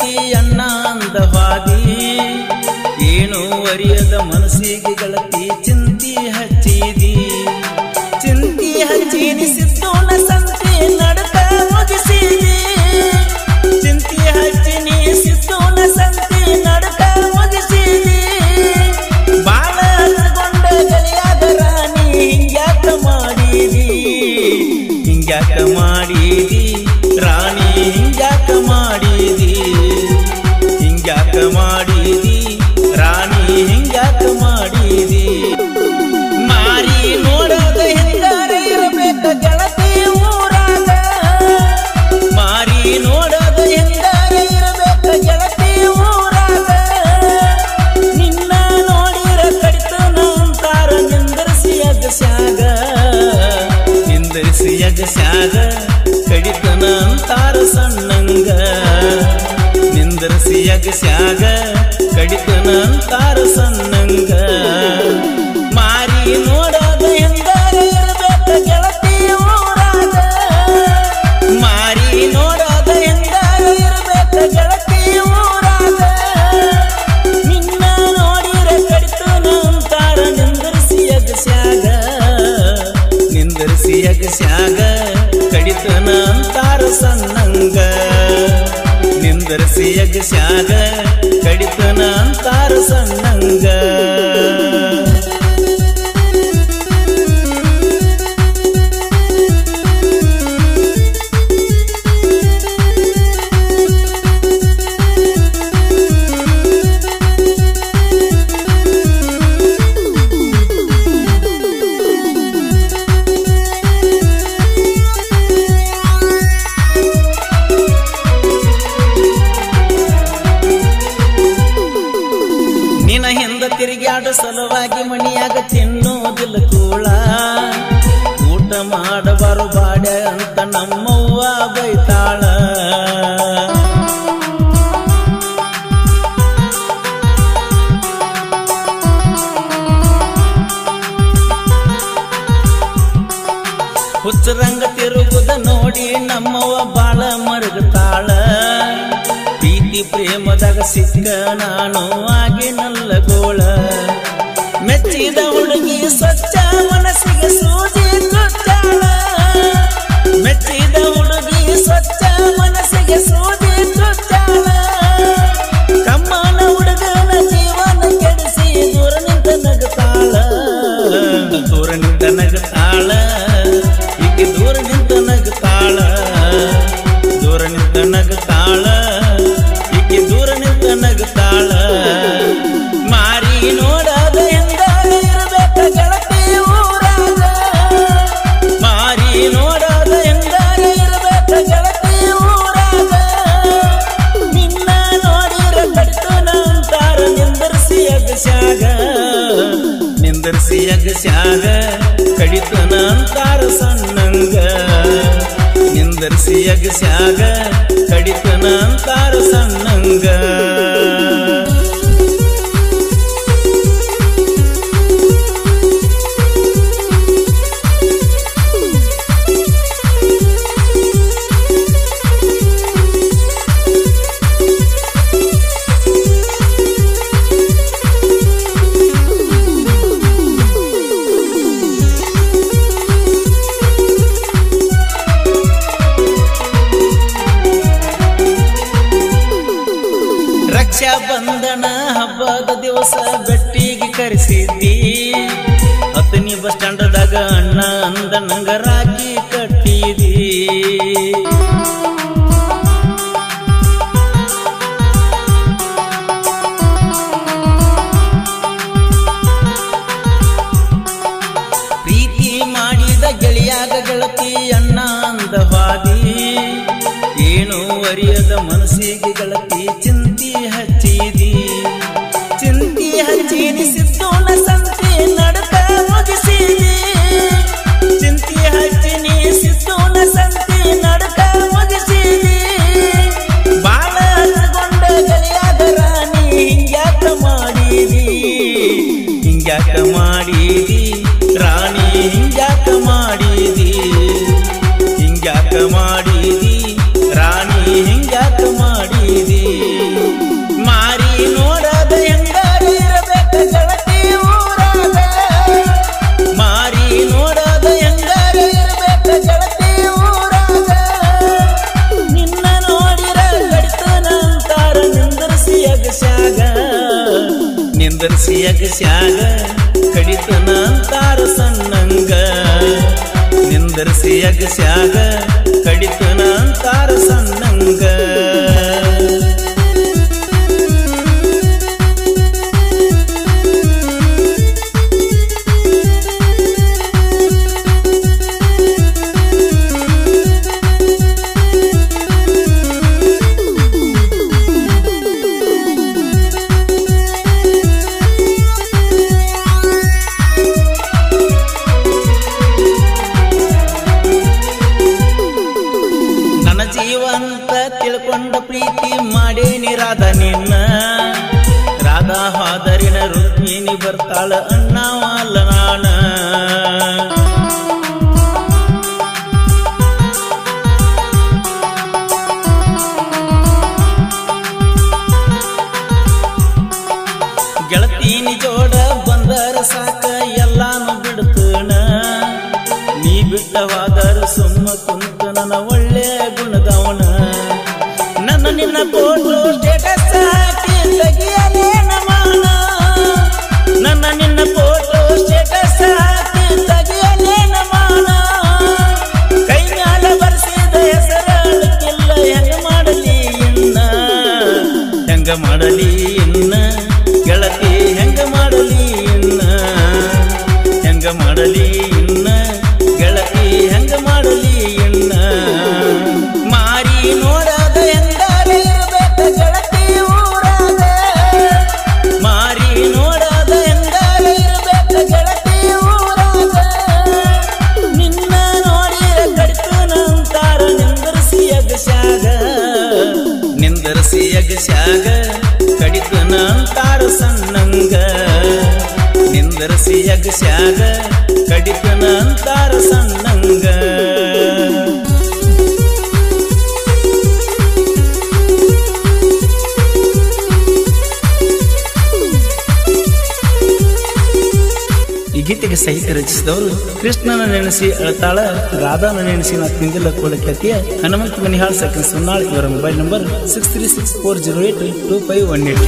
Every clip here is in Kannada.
ಗತಿ ಅನ್ನ ಅಂದವಾದಿ ಏನು ಅರಿಯದ ಮನಸ್ಸಿಗೆ ಗಳತಿ ಚಿಂತೆ ನಿಂದಸ್ಯಾಗ ಕಡಿತನ ಅಂತಾರ ಸಣ್ಣಂಗ. ನಿಂದರಸಿ ಅಗಸ್ಯಾಗ ಕಡಿತನ ಅಂತಾರ ಸಣ್ಣಂಗ. ಹುಡುಗ ನಿಂದರ ಸಿಯಗ ಶಾಲ ಕಡಿತನ ಅಂತಾರ ಸಣ್ಣ ನೋಡಿ ನಮ್ಮವ ಬಾಳ ಮರಗತಾಳ. ಪ್ರೀತಿ ಪ್ರೇಮದಾಗ ಸಿಕ್ಕ ನಾನು ಆಗಿ ನಲ್ಲಗೋಳ ಮೆಚ್ಚಿದ ಹುಡುಗಿ ದಾರ ಸಣ್ಣಂಗ. ನಿಂದರ್ಸಿ ಅಗಸ್ಯಾಗ ಕಡಿತನ ಅಂತಾರ ಸಣ್ಣಂಗ. ಪ್ರೀತಿ ಮಾಡಿದ ಗೆಳೆಯಾಗ ಗೆಳತಿ ಅಣ್ಣ ಅಂದವಾದಿ ಏನು ಅರಿಯದ ಮನಸ್ಸಿಗೆ ಗೆಳತಿ ಮಾಡಿದಿ ರಾಣಿ ಹಿಂಗ್ಯಾಕ ಮಾಡಿದಿ ಮಾರಿ ನೋಡದ ಹೆಂಗಾರ ಇರಬೇಕ ಊರಾಗ ಮಾರಿ ನೋಡದ ಹೆಂಗಾರ ಇರಬೇಕ ಗೆಳತಿ ಊರಾಗ ನಿನ್ನ ನೋಡಿರ ಕಡಿತನಂತಾರ ನಿಂದರ್ಸಿ ಅಗಸ್ಯಾಗ ನಿಂದರ್ಸಿ ಅಗಸ್ಯಾಗ ಕಡಿತನಂತಾರ ಸಣ್ಣಂಗ ನಿಂದರ್ಸಿ ಅಗಸ್ಯಾಗ ಕಡಿತನ ಅಂತಾರ ಸಣ್ಣಂಗ ನನ್ನ ನನ್ನ ಫೋಟೋ ಸ್ಟೇಟಸ್ ಹಾಕಿ ತೆಗಿಯಲೇ ಮಾನ ನನ್ನ ನಿನ್ನ ಫೋಟೋ ಸ್ಟೇಟಸ್ ಹಾಕಿ ತೆಗಿಯಲೇ ಮಾನ ಕೈ ಮ್ಯಾಲ ಬರ್ಸಿದ ಹೆಸರಕ್ಕಿಲ್ಲ ಹೆಂಗ ಮಾಡಲಿ ಇನ್ನ? ಹೆಂಗ ಮಾಡಲಿ ಇನ್ನ? ಗೆಳತಿ, ಹೆಂಗ ಮಾಡಲಿ ಇನ್ನ? ಹೆಂಗ ಮಾಡಲಿ ಇನ್ನ? ಗೆಳತಿ, ಹೆಂಗ ಮಾಡಲಿ ಇನ್ನ? ಮಾರಿ ನೋಡದ ನಿಂದರ್ಸಿ ಕಡಿತನ ತಾರ ಸಣ್ಣಂಗ ನಿಂದರ್ಸಿ ಸಾಗ ಕಡಿತನ ತಾರ ಸಣ್ಣಂಗ ಗೀತೆಗೆ ಸಹಿತ ರಚಿಸಿದವರು ಕೃಷ್ಣನ ನೆನೆಸಿ ಅಳತಾಳ, ರಾಧಾನ ನೆನೆಸಿ ನಾ ತಿಂದಿಲ್ಲ ಕೋಲಕ್ಕೆತಿಯ ಹನುಮಂತ ಮನಿಹಾಳ್, ಸೆಕೆಂಡ್ ಸುನ್ನಾಳ್ ಇವರ mobile number six three six four zero eight two five one eight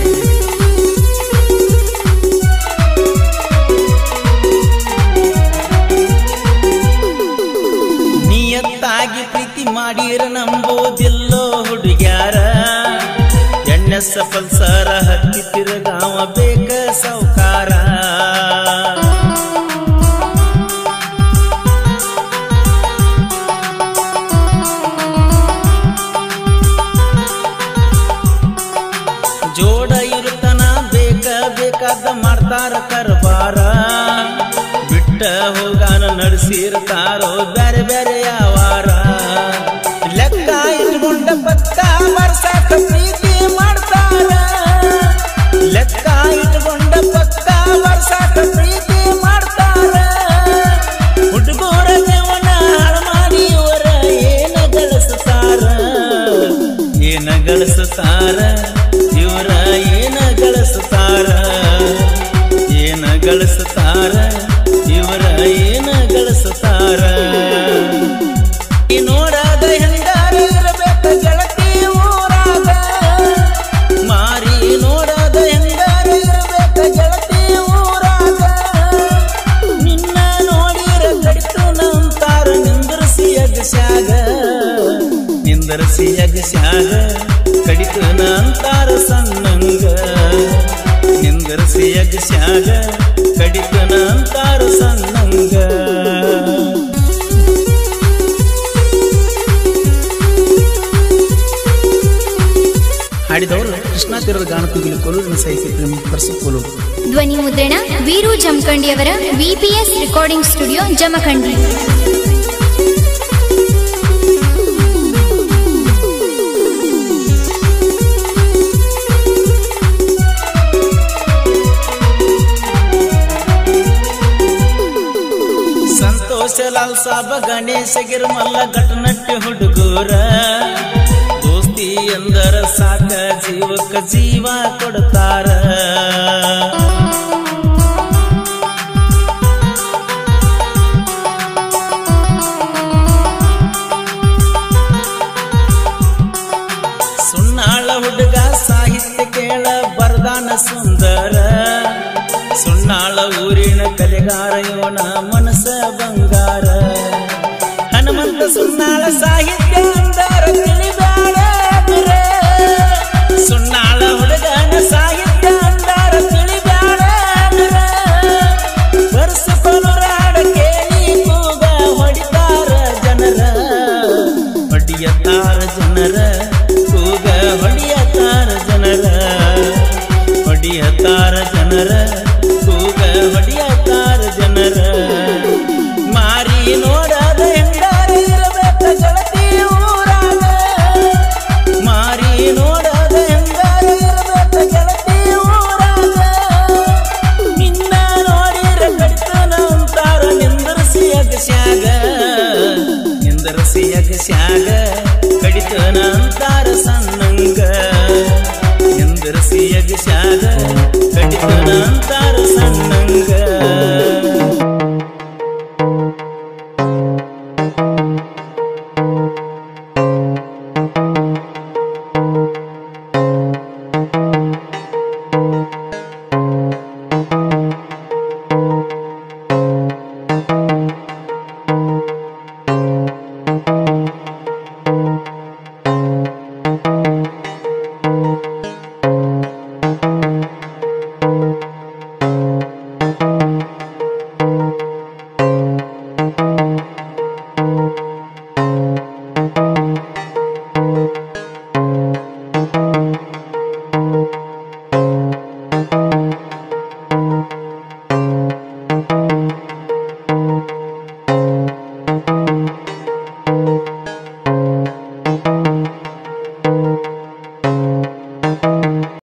ನಿಯತ್ತಾಗಿ ಪ್ರೀತಿ ಮಾಡಿರ ನಂಬೋದಿಲ್ಲೋ ಹುಡುಗ್ಯಾರ. ಎಣ್ಣೆ ಸಫಲ್ ಸರ ಹತ್ತಿ ತಿರುಗಾವ ಬೇಕ ಸೌಕಾರ ಬ್ಯಾರೆ ಬ್ಯಾರೆ ಯಾವಾರ ಲೆಕ್ಕ ಇಟ್ಕೊಂಡ ಪಕ್ಕ ಬರ್ಸಾಕ ನಿಂದರ್ಸಿ ಅಗಸ್ಯಾಗ ಕಡಿತು ನಂತಾರ ಸಣ್ಣಂಗ ನಿಂದರ್ಸಿ ಅಗಸ್ಯಾಗ ಕಡಿತು ನಂತಾರ ಸಣ್ಣಂಗ ಹಾಡಿದವರು ಕೃಷ್ಣ ತೀರದ ಗಾಣತಿಗಿಲು ಕೊಲೂರಿನ ಸಾಹಿತ್ಯ ಪ್ರೇಮಿ ಪರಸು ಕೊಲೂರು ಧ್ವನಿ ಮುದ್ರಣ Veeru ಜಮಖಂಡಿಯವರ VPS recording studio Jamkhandi. Lal Saab Ganesha Girmalla Gatanatti ಹುಡುಗೂರ. ದೋಸ್ತಿ ಎಂದರ ಸಾಕ ಜೀವಕ್ಕ ಜೀವ ಕೊಡ್ತಾರ. ಬಂಗಾರ ಯೋನ ಮನಸ ಬಂಗಾರ. ಹನುಮಂತ ಸುನ್ನಾಳ ಸಾಹಿತ್ಯ ಅಂದಾರ ಗುರ ಸುನ್ನಾಳ ಹುಡುಗನ ಸಾಹಿತ್ಯ ಅಂದಾರ ಬರ್ಸಕೊನುರಾಡ ಕೇಳಿ ಕೂಗ ಹೊಡಿತಾರ ಜನರ. ಹೊಡಿಯತಾರ ಜನರ, ಕೂಗ ಹೊಡಿಯತಾರ ಜನರ. ಹೊಡಿಯತಾರ ಜನರ ಹೊಡಿಯತಾರ ಜನರ ಮಾರಿ ನೋಡದ ಹೆಂಗಾರ ಇರಬೇಕ ಗೆಳತಿ ಊರಾಗ ಮಾರಿ ನೋಡದ ಹೆಂಗಾರ ಇರಬೇಕ ಗೆಳತಿ ಊರಾಗ ನಿನ್ನ ನೋಡಿರ ಕಡಿತನ ಅಂತಾರ ನಿಂದರಸಿ ಅಗಸ್ಯಾಗ ನಿಂದರಸಿ ಅಗಸ್ಯಾಗ ಕಡಿತನ ಅಂತಾರ ಸಣ್ಣಂಗ